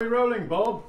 We're rolling, Bob.